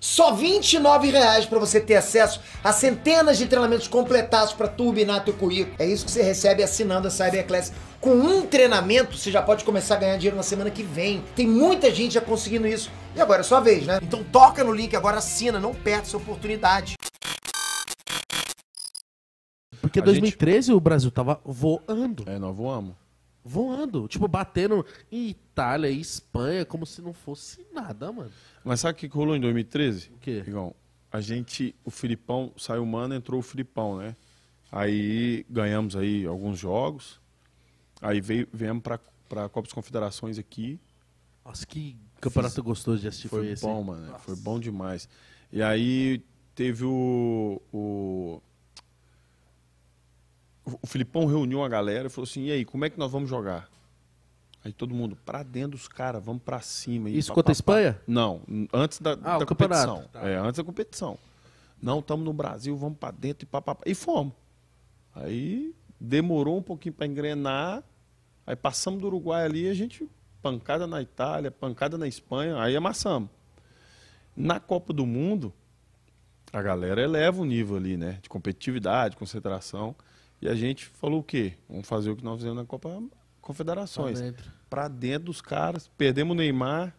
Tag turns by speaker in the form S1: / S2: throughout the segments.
S1: Só 29 reais para você ter acesso a centenas de treinamentos completados para turbinar teu currículo. É isso que você recebe assinando a Cyberclass. Com um treinamento, você já pode começar a ganhar dinheiro na semana que vem. Tem muita gente já conseguindo isso. E agora é sua vez, né? Então toca no link agora, assina, não perca essa oportunidade.
S2: Porque
S3: A
S2: 2013 o Brasil tava voando.
S3: É, nós voamos.
S2: Voando. Tipo, batendo em Itália e Espanha como se não fosse nada, mano.
S3: Mas sabe o que rolou em 2013?
S2: O quê?
S3: Igão, a gente, o Filipão, saiu Mano, entrou o Filipão, né? Aí ganhamos aí alguns jogos. Aí veio, viemos pra, pra Copa das Confederações aqui.
S2: Nossa, que campeonato gostoso de assistir foi,
S3: Foi
S2: esse.
S3: bom,
S2: hein?
S3: mano.
S2: Nossa.
S3: Foi bom demais. E aí teve o, o. O Filipão reuniu a galera e falou assim: e aí, como é que nós vamos jogar? Aí todo mundo, pra dentro dos caras, vamos pra cima.
S2: Isso contra a. Espanha?
S3: Não, antes da,
S2: Ah,
S3: da competição.
S2: Tá.
S3: É, antes da competição. Não, estamos no Brasil, vamos pra dentro e papapá. E fomos. Aí demorou um pouquinho pra engrenar. Aí passamos do Uruguai ali, a gente pancada na Itália, pancada na Espanha, aí amassamos. Na Copa do Mundo, a galera eleva o nível ali, né? De competitividade, concentração. E a gente falou o quê? Vamos fazer o que nós fizemos na Copa Confederações.
S2: dentro.
S3: Pra dentro dos caras. Perdemos o Neymar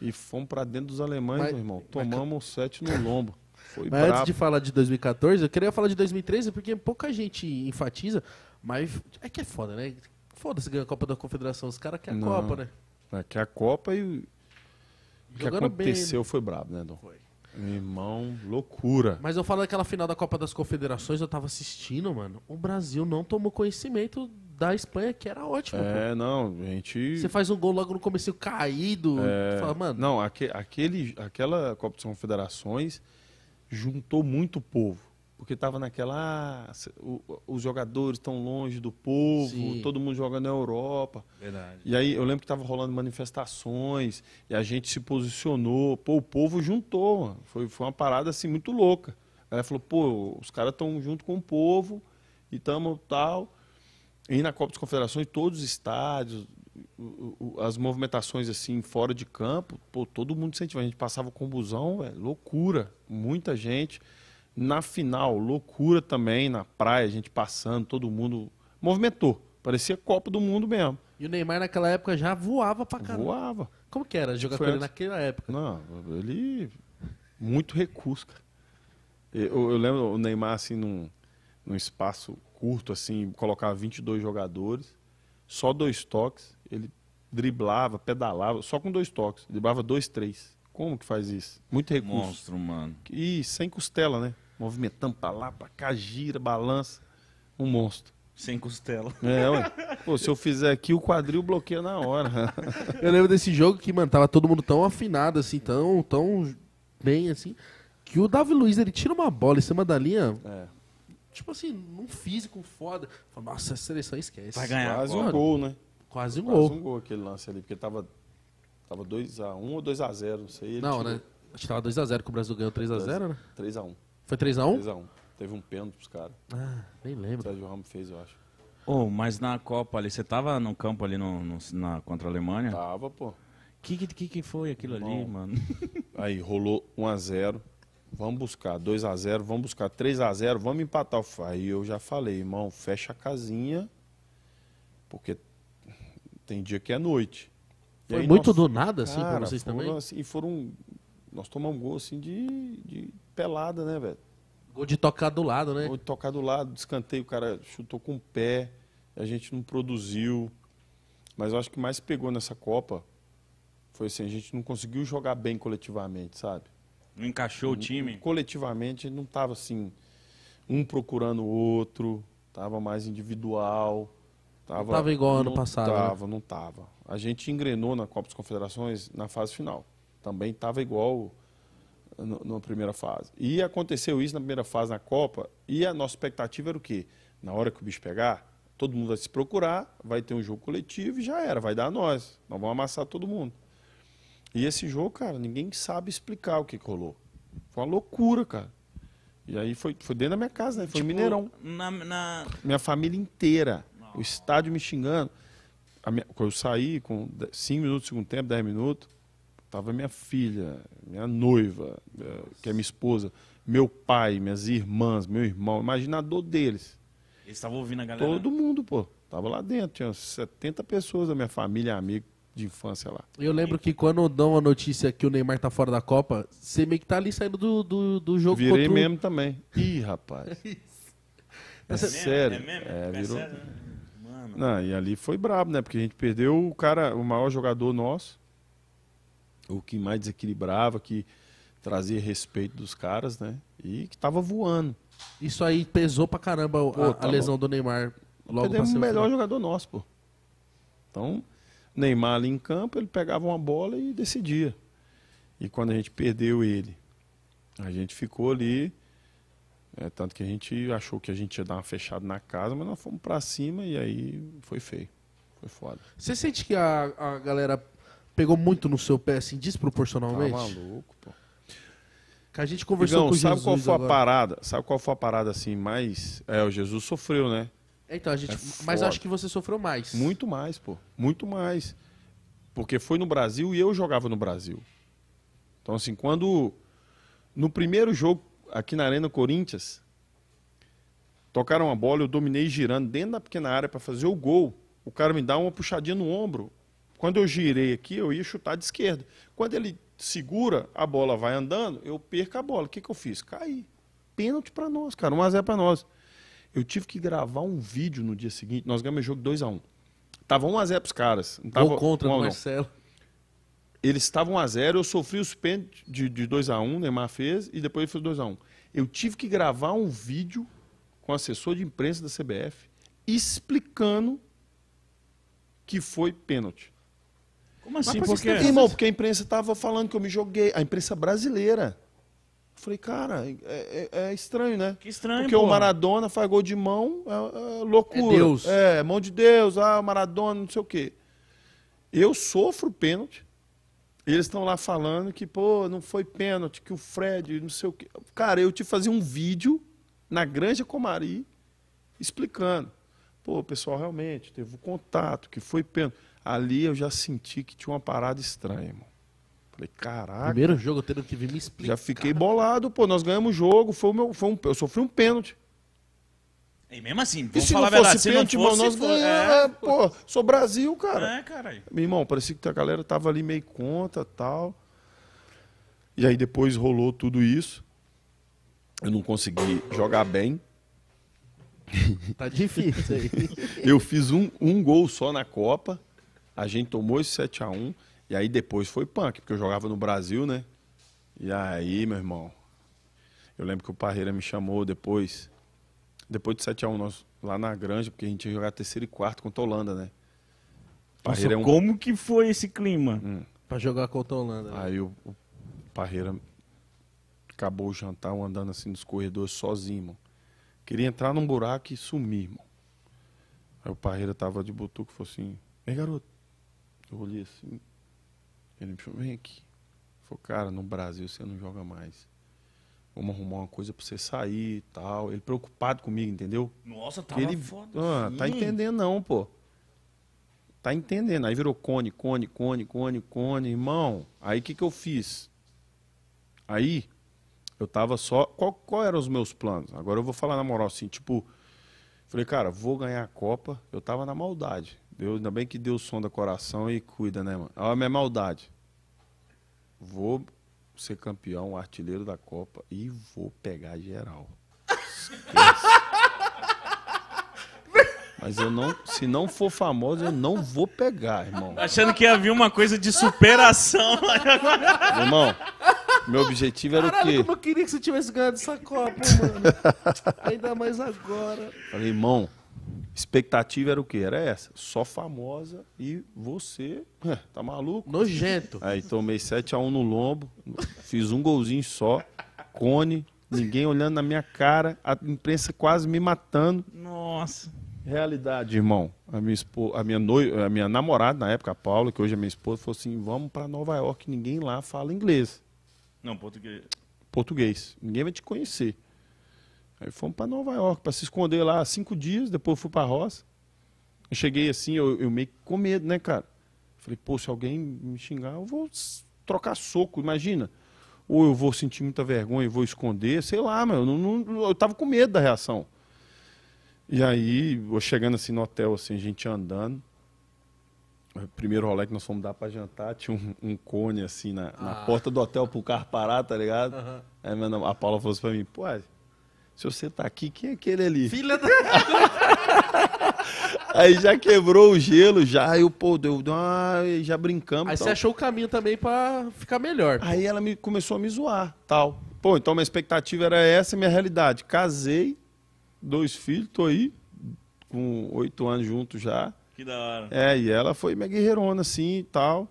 S3: e fomos pra dentro dos alemães,
S2: Mas-
S3: meu irmão.
S2: mas-
S3: Tomamos sete no lombo. Foi
S2: Mas antes
S3: brabo.
S2: de falar de 2014, eu queria falar de 2013, porque pouca gente enfatiza, mas é que é foda, né? Foda-se ganhar a Copa da Confederação, os caras querem a
S3: Não.
S2: Copa, né?
S3: É que a Copa e o que
S2: bem,
S3: aconteceu foi brabo, né, Dom?
S2: Foi.
S3: Meu irmão, loucura.
S2: Mas eu falo daquela final da Copa das Confederações, eu tava assistindo, mano. O Brasil não tomou conhecimento da Espanha, que era ótimo. pô.
S3: É, não, a gente.
S2: Você faz um gol logo no começo caído.
S3: É,
S2: fala, mano,
S3: Não, aque- aquele, aquela Copa das Confederações juntou muito povo. Porque tava naquela. ah, o- os jogadores estão longe do povo,
S2: Sim.
S3: todo mundo joga na Europa.
S4: Verdade.
S3: E aí eu lembro que tava rolando manifestações e a gente se posicionou. Pô, o povo juntou, mano. Foi, foi uma parada assim muito louca. Ela falou, pô, os caras estão junto com o povo e tamo tal. E na Copa das Confederações, todos os estádios, as movimentações assim fora de campo, pô, todo mundo incentivava. A gente passava com busão, velho, loucura, muita gente. Na final, loucura também, na praia, a gente passando, todo mundo movimentou. Parecia Copa do Mundo mesmo.
S2: E o Neymar naquela época já voava pra caramba.
S3: Voava.
S2: Como que era jogar com ele naquela época?
S3: Não, ele. Muito recurso, cara. Eu, eu lembro o Neymar, assim, num, num espaço curto, assim, colocava 22 jogadores, só dois toques, ele driblava, pedalava, só com dois toques, driblava dois, três. Como que faz isso? Muito recurso.
S4: Monstro, mano.
S3: E sem costela, né? Movimentando pra lá, pra cá, gira, balança. Um monstro.
S4: Sem costela.
S3: É, ué. Pô, se eu fizer aqui, o quadril bloqueia na hora.
S2: Eu lembro desse jogo que, mano, tava todo mundo tão afinado, assim, tão, tão bem, assim, que o Davi Luiz, ele tira uma bola em cima da linha,
S3: É.
S2: tipo assim, num físico foda. Fala, Nossa, a seleção esquece.
S4: Vai ganhar.
S3: Quase
S2: agora.
S3: um gol, né?
S2: Quase um
S3: Quase
S2: gol.
S3: um gol aquele lance ali, porque tava tava 2x1 ou 2x0, não sei. ele
S2: Não,
S3: tirou
S2: né? Acho que tava 2x0, que o Brasil ganhou 3x0, né?
S3: 3x1.
S2: Foi 3x1?
S3: 3x1. Teve um pênalti pros caras.
S2: Ah, nem
S3: O
S2: lembro.
S3: Sérgio Ramos fez, eu acho.
S4: Ô, mas na Copa ali, você tava no campo ali no, no- na, contra a Alemanha?
S3: Tava, pô.
S4: Que, que, que que foi aquilo ali,
S3: Bom.
S4: mano?
S3: Aí rolou 1x0. Vamos buscar 2x0, vamos buscar 3x0, vamos empatar. Aí eu já falei, irmão, fecha a casinha, porque tem dia que é noite. E
S2: Foi
S3: aí
S2: muito
S3: nós-
S2: do nada, assim, pra
S3: Cara,
S2: vocês
S3: foram,
S2: também?
S3: assim, e foram. Nós tomamos gol assim de, de pelada, né, velho?
S2: Gol de tocar do lado, né?
S3: Ou tocar do lado, de escanteio, o cara chutou com o pé, a gente não produziu. Mas eu acho que mais pegou nessa Copa foi assim, a gente não conseguiu jogar bem coletivamente, sabe?
S4: Não encaixou o time?
S3: Coletivamente não tava assim, um procurando o outro, tava mais individual. Tava,
S2: tava igual ano
S3: não
S2: passado, né?
S3: Tava, não tava. A gente engrenou na Copa das Confederações na fase final. Também tava igual no- na primeira fase. E aconteceu isso na primeira fase na Copa, e a nossa expectativa era o quê? Na hora que o bicho pegar, todo mundo vai se procurar, vai ter um jogo coletivo e já era, vai dar a nós. Nós vamos amassar todo mundo. E esse jogo, cara, ninguém sabe explicar o que, rolou. Foi uma loucura, cara. E aí foi, foi dentro da minha casa, né? Foi
S4: Tipo,
S3: Mineirão.
S4: Na, na-
S3: Minha família inteira. O estádio me xingando. Minha- quando eu saí com 5 minutos do segundo tempo, 10 minutos, Tava minha filha, minha noiva, eh, que é minha esposa, meu pai, minhas irmãs, meu irmão. Imagina a dor deles.
S4: Eles estavam ouvindo a galera.
S3: Todo mundo, pô. Tava lá dentro. Tinha uns 70 pessoas da minha família, amigo de infância lá.
S2: Eu lembro que quando dão a notícia que o Neymar tá fora da Copa, você meio que tá ali saindo do, do, do jogo
S3: Virei
S2: contra o-
S3: mesmo também. Ih, rapaz. É
S2: Essa-
S3: sério.
S4: É mesmo?
S3: É,
S4: É
S3: virou.
S4: sério, né? Mano.
S3: Não, e ali foi brabo, né? Porque a gente perdeu o cara, o maior jogador nosso, o que mais desequilibrava, que trazia respeito dos caras, né? E que tava voando.
S2: Isso aí pesou pra caramba a-
S3: Pô,
S2: a,
S3: tá
S2: lesão do Neymar logo
S3: Perdemos o
S2: semifinal.
S3: melhor jogador nosso, pô. Então, Neymar ali em campo, ele pegava uma bola e decidia. E quando a gente perdeu ele, a gente ficou ali. é, tanto que a gente achou que a gente ia dar uma fechada na casa, mas nós fomos pra cima e aí foi feio. Foi foda.
S2: Você sente que a, a galera pegou muito no seu pé, assim,
S3: Tá
S2: desproporcionalmente?
S3: maluco, pô.
S2: que a gente conversou
S3: Igão,
S2: com o
S3: sabe
S2: Jesus
S3: qual foi a
S2: agora.
S3: parada? Sabe qual foi a parada assim mais. É, o Jesus sofreu, né?
S2: Então, a gente...
S3: É
S2: mas acho que você sofreu mais.
S3: Muito mais, pô. Muito mais. Porque foi no Brasil e eu jogava no Brasil. Então, assim, quando. No primeiro jogo, aqui na Arena Corinthians, tocaram a bola, eu dominei girando dentro da pequena área para fazer o gol. O cara me dá uma puxadinha no ombro. Quando eu girei aqui, eu ia chutar de esquerda. Quando ele segura, a bola vai andando, eu perco a bola. O que, que eu fiz? Caí. Pênalti para nós, cara. 1x0 para nós. Eu tive que gravar um vídeo no dia seguinte. Nós ganhamos o jogo 2x1. Tava 1x0 pros caras. Não tava
S2: Gol contra o. Marcelo.
S3: Eles estavam 1x0, eu sofri os pênaltis de, de 2x1, Neymar fez, e depois ele fez 2x1. Eu tive que gravar um vídeo com o assessor de imprensa da CBF explicando que foi pênalti.
S4: Como assim?
S2: Mas
S4: Por
S2: por
S4: quê?
S2: que você-
S3: Irmão, porque a imprensa estava falando que eu me joguei. A imprensa brasileira. Eu falei, cara, é, é- é estranho, né?
S4: Que estranho,
S3: Porque
S4: pô.
S3: o Maradona faz gol de mão, é, é loucura.
S2: É Deus.
S3: É, mão de Deus, ah, Maradona, não sei o quê. Eu sofro pênalti. Eles estão lá falando que, pô, não foi pênalti, que o Fred, não sei o quê. Cara, eu te fazia um vídeo na Granja Comari explicando. Pô, o pessoal realmente teve o contato, que foi pênalti. Ali eu já senti que tinha uma parada estranha, irmão. Falei, caraca.
S2: Primeiro jogo, eu tendo que vir me explicar.
S3: Já fiquei bolado, pô. Nós ganhamos o jogo, foi o meu, foi um, eu sofri um pênalti.
S4: E mesmo assim,
S3: E
S4: vamos
S3: se
S4: falar
S3: não
S4: verdade,
S3: fosse
S4: se não
S3: pênalti, irmão,
S4: fosse...
S3: nós ganhamos. É, pô, sou Brasil, cara.
S4: É, caralho.
S3: Meu irmão, parecia que a galera tava ali meio contra tal. E aí depois rolou tudo isso. Eu não consegui jogar bem.
S2: Tá difícil aí.
S3: Eu fiz um, um gol só na Copa. A gente tomou esse 7x1. E aí depois foi punk, porque eu jogava no Brasil, né? E aí, meu irmão. Eu lembro que o Parreira me chamou depois. Depois de 7x1, nós, lá na Granja, porque a gente ia jogar terceiro e quarto contra a Holanda, né?
S4: Nossa,
S3: Parreira é um
S4: como que foi esse clima?
S2: pra jogar contra a Holanda. né?
S3: Aí o, o Parreira acabou o jantar, eu andando assim nos corredores sozinho, irmão. Queria entrar num buraco e sumir, irmão. Aí o Parreira tava de butuco e falou assim, ei garoto. Eu olhei assim, ele me chamou, vem aqui. Falou, cara, no Brasil você não joga mais. Vamos arrumar uma coisa pra você sair e tal. Ele preocupado comigo, entendeu?
S4: Nossa, tava
S3: ele,
S4: foda.
S3: ah, tá entendendo não, pô. Tá entendendo. Aí virou cone, cone, cone, cone, cone, irmão. Aí o que que eu fiz? Aí eu tava só, qual, qual eram os meus planos? Agora eu vou falar na moral assim, tipo, falei, cara, vou ganhar a Copa. Eu tava na maldade. Deus, ainda bem que Deus sonda coração e cuida, né, mano? Olha a minha maldade. Vou ser campeão, artilheiro da Copa e vou pegar geral. Esquece. Mas eu não, se não for famoso, eu não vou pegar, irmão.
S4: Achando que ia vir uma coisa de superação.
S3: Irmão, meu objetivo era o
S2: Caralho,
S3: quê?
S2: como eu queria que você tivesse ganhado essa Copa, mano. Ainda mais agora.
S3: Falei, irmão, expectativa era o quê? Era essa. Só famosa e você. é, Tá maluco?
S2: Nojento.
S3: Aí tomei 7x1 no lombo, fiz um golzinho só, cone, ninguém olhando na minha cara, a imprensa quase me matando.
S4: Nossa.
S3: Realidade, irmão. A minha, espo... a, minha noi... a minha namorada na época, a Paula, que hoje é minha esposa, falou assim: vamos para Nova York, ninguém lá fala inglês,
S4: Não, português.
S3: português. Ninguém vai te conhecer. Aí fomos para Nova York, para se esconder lá cinco dias, depois fui para roça. Eu cheguei assim, eu, eu meio que com medo, né, cara? Falei, pô, se alguém me xingar, eu vou trocar soco, imagina. Ou eu vou sentir muita vergonha e vou esconder, sei lá, meu, eu, não, não- eu tava com medo da reação. E aí, eu chegando assim no hotel, assim, a gente andando. O primeiro rolê que nós fomos dar pra jantar, tinha um, um cone assim na, na porta do hotel pro carro parar, tá ligado? Aí minha nam- a Paula falou assim pra mim, pô, se você tá aqui, quem é aquele ali?
S2: Filha da.
S3: Aí já quebrou o gelo, já, eu, pô, deu, deu uma- já brincamos.
S2: Aí
S3: tal.
S2: você achou o caminho também pra ficar melhor.
S3: Aí ela me, começou a me zoar, tal. Pô, então minha expectativa era essa, minha realidade. Casei, dois filhos, tô aí, com oito anos juntos já.
S4: Que da hora.
S3: É, e ela foi minha guerreirona, assim, e tal.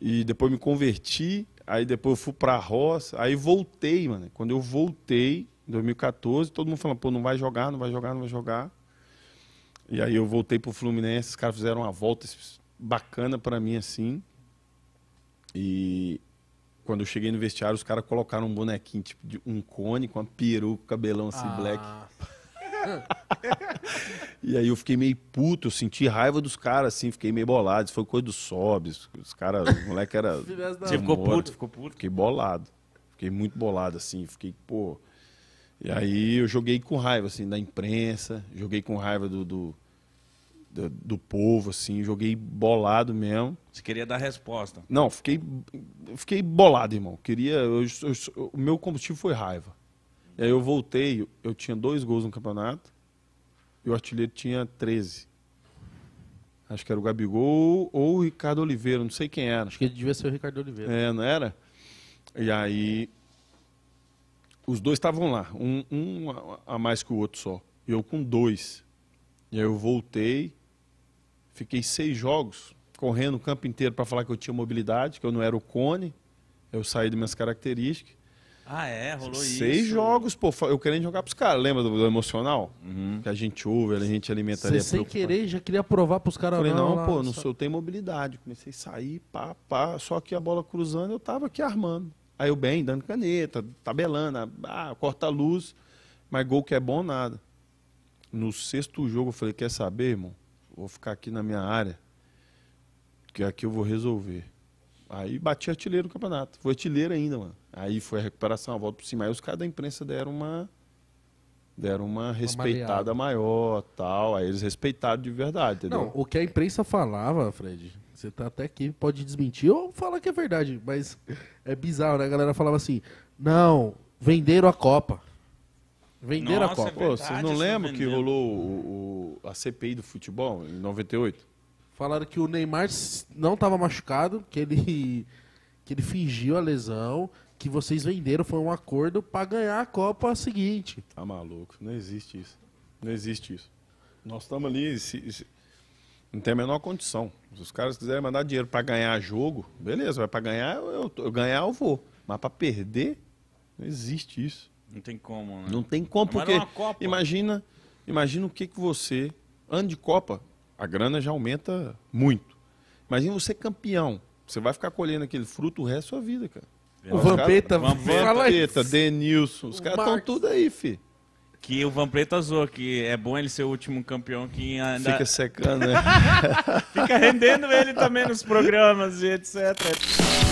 S3: E depois me converti, aí depois eu fui pra roça, aí voltei, mano. Quando eu voltei, em 2014, todo mundo falando, pô, não vai jogar, não vai jogar, não vai jogar. E aí eu voltei pro Fluminense, os caras fizeram uma volta bacana pra mim, assim. E quando eu cheguei no vestiário, os caras colocaram um bonequinho, tipo, de um cone com uma peruca, cabelão assim, black.
S2: Ah,
S3: E aí eu fiquei meio puto, eu senti raiva dos caras, assim, fiquei meio bolado. Isso foi coisa dos sobs. Os caras, o moleque era.
S4: Você ficou puto, ficou puto.
S3: Fiquei bolado. Fiquei muito bolado, assim. Fiquei, pô. E aí eu joguei com raiva, assim, da imprensa, joguei com raiva do, do, do, do povo, assim, joguei bolado mesmo.
S4: Você queria dar resposta.
S3: Não, fiquei, fiquei bolado, irmão. Queria. eu- eu- o meu combustível foi raiva. E aí eu voltei, eu tinha dois gols no campeonato e o artilheiro tinha 13. Acho que era o Gabigol ou o Ricardo Oliveira, não sei quem era.
S2: Acho que devia ser o Ricardo Oliveira.
S3: É, não era? E aí. Os dois estavam lá, um, um a- mais que o outro só. E eu com dois. E aí eu voltei, fiquei seis jogos, correndo o campo inteiro para falar que eu tinha mobilidade, que eu não era o cone. Eu saí das minhas características.
S4: Ah, é? Rolou isso.
S3: Seis jogos, pô, eu querendo jogar pros caras. Lembra do, do emocional?
S4: Uhum.
S3: Que a gente ouve, a gente alimentaria.
S2: Você sem querer já queria provar pros caras
S3: Falei, não,
S2: lá,
S3: pô, não
S2: só-
S3: sou, eu tenho mobilidade. Comecei a sair, pá, pá, só que a bola cruzando eu tava aqui armando. Aí eu bem, dando caneta, tabelando, ah, corta a luz, mas gol que é bom, nada. No sexto jogo eu falei, quer saber, irmão? Vou ficar aqui na minha área, que aqui eu vou resolver. Aí bati artilheiro no campeonato. Foi artilheiro ainda, mano. Aí foi a recuperação, a volta por cima. Aí os caras da imprensa deram uma. Deram uma respeitada
S2: maleada.
S3: maior, tal. Aí eles respeitaram de verdade, entendeu?
S2: Não, o que a imprensa falava, Fred, você tá até aqui, pode desmentir ou falar que é verdade, mas é bizarro, né? A galera falava assim, não, venderam a Copa. Venderam
S4: Nossa,
S2: a Copa.
S4: é
S3: Pô, vocês não
S4: Verdade,
S3: lembram que rolou o, o- a CPI do futebol em 98?
S2: Falaram que o Neymar não tava machucado, que ele, que ele fingiu a lesão, que vocês venderam, foi um acordo pra ganhar a Copa seguinte.
S3: Tá maluco, não existe isso. Não existe isso. Nós estamos ali, se- se- não tem a menor condição. Se os caras quiserem mandar dinheiro pra ganhar jogo, beleza, vai pra ganhar, eu, eu ganhar eu vou. Mas pra perder, não existe isso.
S4: Não tem como, né?
S3: Não tem como, porque imagina, imagina o que, que você, ano de Copa, a grana já aumenta muito. Imagina você campeão, você vai ficar colhendo aquele fruto o resto da sua vida, cara.
S2: O Vampeta,
S3: Vampeta. Denilson, os caras estão tudo aí, fi.
S4: Que o Vampeta zoou, que é bom ele ser o último campeão que ainda
S3: Fica secando, né?
S4: fica rendendo ele também nos programas e etc.